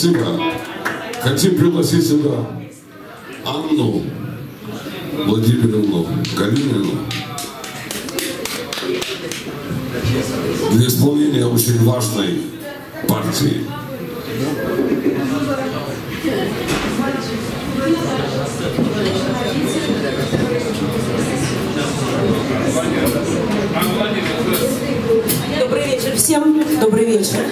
Спасибо. Хотим пригласить сюда Анну Владимировну Галинину для исполнения очень важной партии. Добрый вечер всем. Добрый вечер.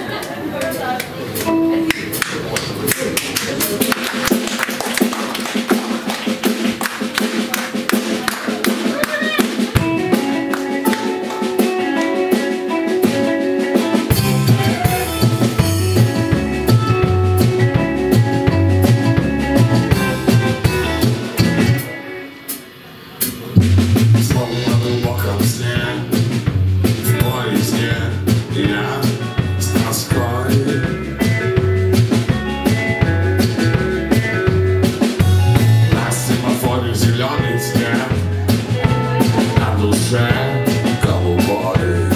Душе голубой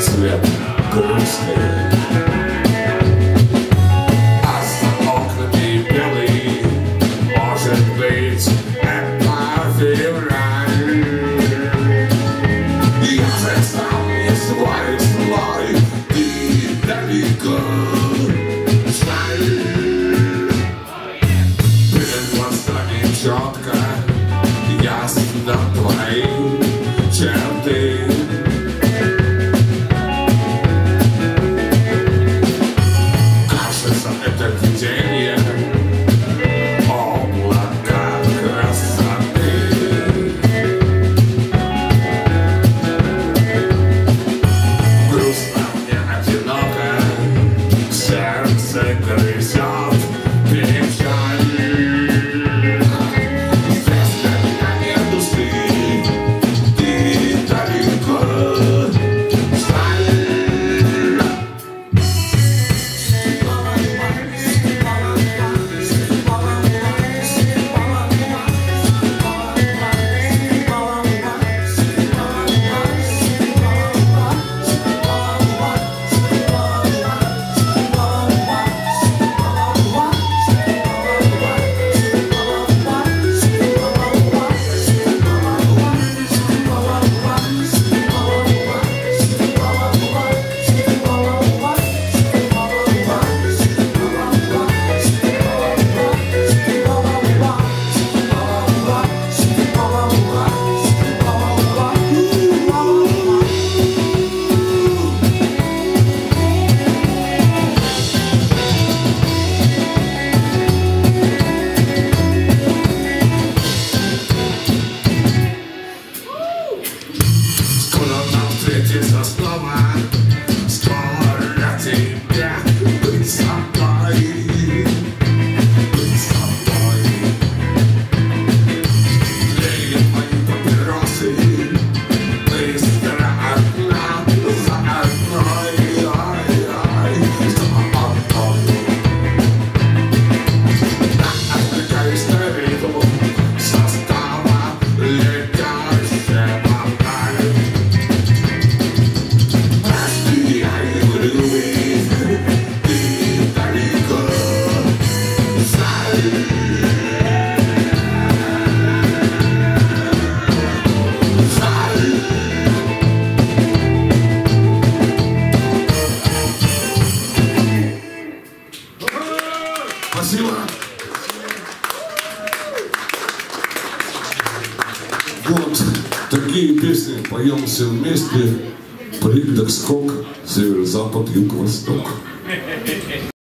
цвет грусти. А за окнами белый, может быть, это февраль. Я же сам не свой, свой, ты далеко. Перед глазами четко, ясно твои Town. Спасибо. Вот такие песни поем все вместе. Прыг, скок, север-запад, юг-восток.